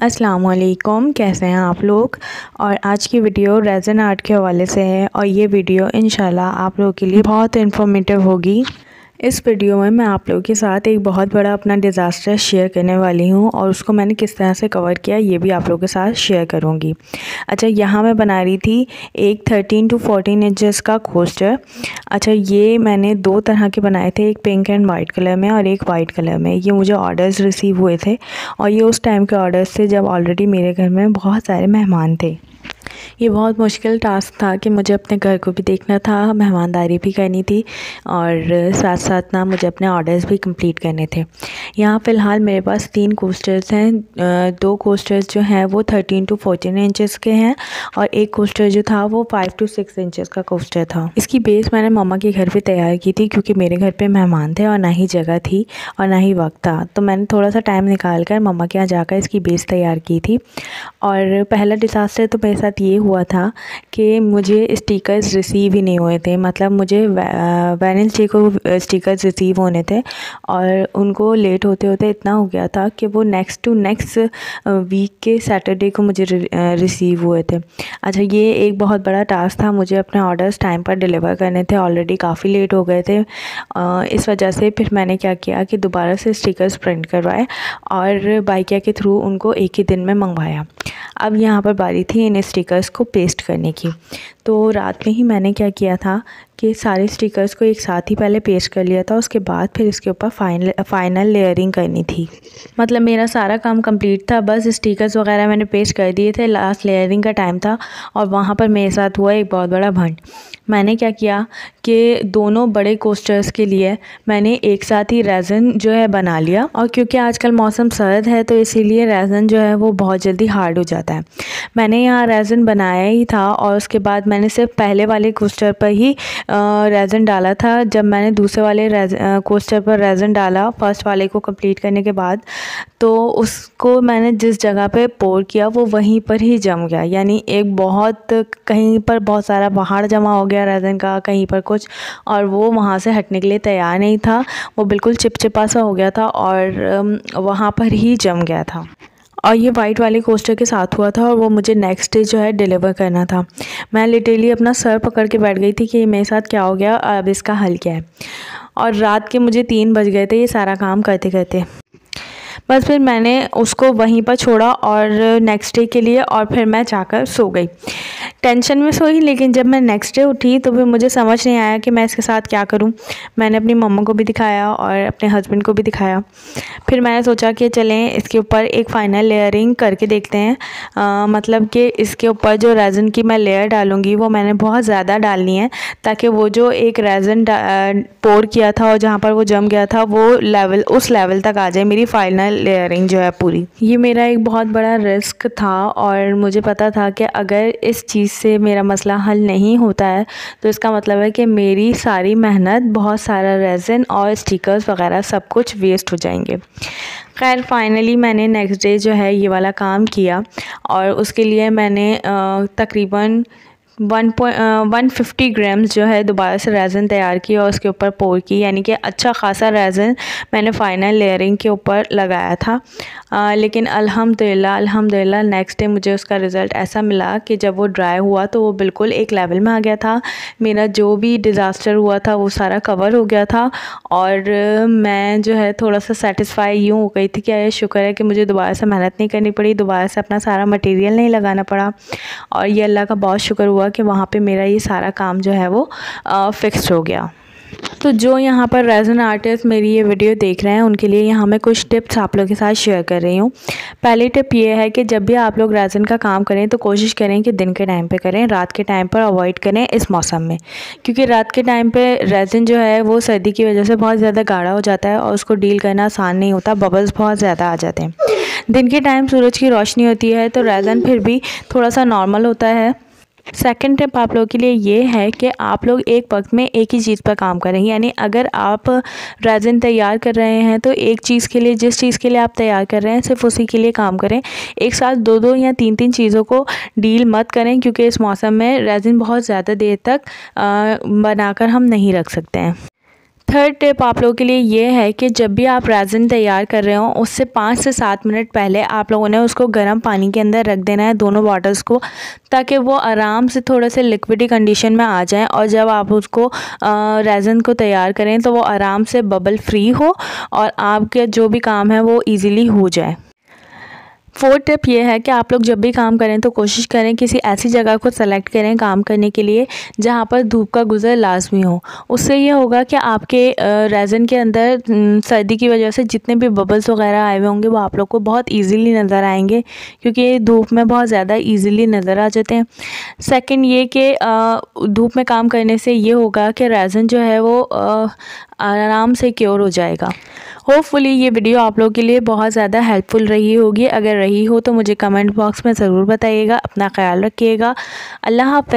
असलकुम कैसे हैं आप लोग? और आज की वीडियो रेजन आर्ट के हवाले से है और ये वीडियो इन आप लोगों के लिए बहुत इन्फॉर्मेटिव होगी। इस वीडियो में मैं आप लोगों के साथ एक बहुत बड़ा अपना डिज़ास्टर शेयर करने वाली हूँ और उसको मैंने किस तरह से कवर किया ये भी आप लोगों के साथ शेयर करूँगी। अच्छा यहाँ मैं बना रही थी एक थर्टीन टू फोर्टीन इंचज़ का कोस्टर अच्छा ये मैंने दो तरह के बनाए थे, एक पिंक एंड वाइट कलर में और एक वाइट कलर में। ये मुझे ऑर्डर्स रिसीव हुए थे और ये उस टाइम के ऑर्डर्स थे जब ऑलरेडी मेरे घर में बहुत सारे मेहमान थे। ये बहुत मुश्किल टास्क था कि मुझे अपने घर को भी देखना था, मेहमानदारी भी करनी थी और साथ साथ ना मुझे अपने ऑर्डर्स भी कंप्लीट करने थे। यहाँ फ़िलहाल मेरे पास तीन कोस्टर्स हैं। दो कोस्टर्स जो हैं वो थर्टीन टू फोर्टीन इंचेस के हैं और एक कोस्टर जो था वो फाइव टू सिक्स इंचेस का कोस्टर था। इसकी बेस मैंने मामा के घर पर तैयार की थी क्योंकि मेरे घर पर मेहमान थे और ना ही जगह थी और ना ही वक्त था। तो मैंने थोड़ा सा टाइम निकाल कर मम्मा के यहाँ जाकर इसकी बेस तैयार की थी। और पहला डिज़ास्टर तो मेरे साथ ये हुआ था कि मुझे स्टिकर्स रिसीव ही नहीं हुए थे। मतलब मुझे वेनेसडे को स्टिकर्स रिसीव होने थे और उनको लेट होते होते इतना हो गया था कि वो नेक्स्ट टू नेक्स्ट वीक के सैटरडे को मुझे रिसीव हुए थे। अच्छा ये एक बहुत बड़ा टास्क था। मुझे अपने ऑर्डर्स टाइम पर डिलीवर करने थे। ऑलरेडी काफ़ी लेट हो गए थे। इस वजह से फिर मैंने क्या किया कि दोबारा से स्टिकर्स प्रिंट करवाए और बाइकिया के थ्रू उनको एक ही दिन में मंगवाया। अब यहाँ पर बारी थी इन स्टिकर्स को पेस्ट करने की। तो रात में ही मैंने क्या किया था कि सारे स्टिकर्स को एक साथ ही पहले पेस्ट कर लिया था, उसके बाद फिर इसके ऊपर फाइनल फाइनल लेयरिंग करनी थी। मतलब मेरा सारा काम कंप्लीट था, बस स्टिकर्स वगैरह मैंने पेस्ट कर दिए थे लास्ट लेयरिंग का टाइम था, और वहाँ पर मेरे साथ हुआ एक बहुत बड़ा भंड। मैंने क्या किया कि दोनों बड़े कोस्टर्स के लिए मैंने एक साथ ही रेज़न जो है बना लिया, और क्योंकि आजकल मौसम सर्द है तो इसीलिए रेज़न जो है वो बहुत जल्दी हार्ड हो जाता है। मैंने यहाँ रेज़न बनाया ही था, और उसके बाद मैंने सिर्फ़ पहले वाले कोस्टर पर ही रेज़न डाला था। जब मैंने दूसरे वाले कोस्टर पर रेज़न डाला फ़र्स्ट वाले को कंप्लीट करने के बाद तो उसको मैंने जिस जगह पे पोर किया, वो वहीं पर ही जम गया। यानी एक बहुत, कहीं पर बहुत सारा पहाड़ जमा हो गया रेज़न का, कहीं पर कुछ, और वो वहाँ से हटने के लिए तैयार नहीं था। वो बिल्कुल चिपचिपा सा हो गया था और वहाँ पर ही जम गया था। और ये वाइट वाले कोस्टर के साथ हुआ था और वो मुझे नेक्स्ट डे जो है डिलीवर करना था। मैं लिटरली अपना सर पकड़ के बैठ गई थी कि मेरे साथ क्या हो गया, अब इसका हल क्या है। और रात के मुझे तीन बज गए थे, ये सारा काम करते करते बस फिर मैंने उसको वहीं पर छोड़ा और नेक्स्ट डे के लिए और फिर मैं जाकर सो गई। टेंशन में सोई लेकिन जब मैं नेक्स्ट डे उठी तो फिर मुझे समझ नहीं आया कि मैं इसके साथ क्या करूँ। मैंने अपनी मम्मा को भी दिखाया और अपने हस्बैंड को भी दिखाया। फिर मैंने सोचा कि चलें इसके ऊपर एक फ़ाइनल लेयरिंग करके देखते हैं। आ, मतलब कि इसके ऊपर जो रेज़न की मैं लेयर डालूँगी वो मैंने बहुत ज़्यादा डालनी है ताकि वो जो एक रेज़न पोर किया था और जहाँ पर वो जम गया था वो लेवल उस लेवल तक आ जाए मेरी फाइनल लेयरिंग जो है पूरी? ये मेरा एक बहुत बड़ा रिस्क था और मुझे पता था कि अगर इस चीज़ से मेरा मसला हल नहीं होता है तो इसका मतलब है कि मेरी सारी मेहनत, बहुत सारा रेज़न और स्टिकर्स वगैरह सब कुछ वेस्ट हो जाएँगे। खैर फाइनली मैंने नेक्स्ट डे जो है ये वाला काम किया और उसके लिए मैंने तकरीबन वन वन फिफ्टी ग्राम्स जो है दोबारा से रेज़न तैयार की और उसके ऊपर पोर की। यानी कि अच्छा खासा रेज़न मैंने फ़ाइनल लेयरिंग के ऊपर लगाया था। आ, लेकिन अल्हम्दुलिल्लाह अल्हम्दुलिल्लाह नेक्स्ट डे मुझे उसका रिज़ल्ट ऐसा मिला कि जब वो ड्राई हुआ तो वो बिल्कुल एक लेवल में आ गया था। मेरा जो भी डिज़ास्टर हुआ था वो सारा कवर हो गया था और मैं जो है थोड़ा सा सेटिस्फाई यूँ हो गई थी कि शुक्र है कि मुझे दोबारा से मेहनत नहीं करनी पड़ी दोबारा से अपना सारा मटेरियल नहीं लगाना पड़ा। और ये अल्लाह का बहुत शुक्र हुआ कि वहाँ पे मेरा ये सारा काम जो है वो फ़िक्स हो गया। तो जो यहाँ पर रेजन आर्टिस्ट मेरी ये वीडियो देख रहे हैं, उनके लिए यहाँ मैं कुछ टिप्स आप लोगों के साथ शेयर कर रही हूँ। पहली टिप ये है कि जब भी आप लोग रेजन का काम करें तो कोशिश करें कि दिन के टाइम पे करें, रात के टाइम पर अवॉइड करें इस मौसम में। क्योंकि रात के टाइम पे रेजन जो है, वो सर्दी की वजह से बहुत ज़्यादा गाढ़ा हो जाता है और उसको डील करना आसान नहीं होता बबल्स बहुत ज़्यादा आ जाते हैं। दिन के टाइम सूरज की रोशनी होती है तो रेजन फिर भी थोड़ा सा नॉर्मल होता है। सेकंड टिप आप लोगों के लिए ये है कि आप लोग एक वक्त में एक ही चीज़ पर काम करें। यानी अगर आप रेजिन तैयार कर रहे हैं तो एक चीज़ के लिए, जिस चीज़ के लिए आप तैयार कर रहे हैं, सिर्फ़ उसी के लिए काम करें। एक साथ दो दो या तीन तीन चीज़ों को डील मत करें, क्योंकि इस मौसम में रेजिन बहुत ज़्यादा देर तक बनाकर हम नहीं रख सकते हैं। थर्ड टिप आप लोगों के लिए ये है कि जब भी आप रेज़न तैयार कर रहे हो, उससे पाँच से सात मिनट पहले आप लोगों ने उसको गर्म पानी के अंदर रख देना है दोनों बॉटल्स को, ताकि वो आराम से थोड़े से लिक्विडी कंडीशन में आ जाएँ और जब आप उसको रेज़न को तैयार करें तो वो आराम से बबल फ्री हो और आपके जो भी काम है वो ईज़िली हो जाए। फोर्थ टिप ये है कि आप लोग जब भी काम करें तो कोशिश करें किसी ऐसी जगह को सेलेक्ट करें काम करने के लिए, जहाँ पर धूप का गुज़र लाजमी हो। उससे ये होगा कि आपके रेज़न के अंदर सर्दी की वजह से जितने भी बबल्स वगैरह आए हुए होंगे, वो आप लोग को बहुत ईज़िली नज़र आएँगे, क्योंकि धूप में बहुत ज़्यादा ईज़िली नज़र आ जाते हैं। सेकेंड ये कि धूप में काम करने से ये होगा कि रेज़न जो है वो आराम से क्योर हो जाएगा। होपफुली ये वीडियो आप लोगों के लिए बहुत ज़्यादा हेल्पफुल रही होगी। अगर रही हो तो मुझे कमेंट बॉक्स में ज़रूर बताइएगा, अपना ख्याल रखिएगा। अल्लाह हाफ़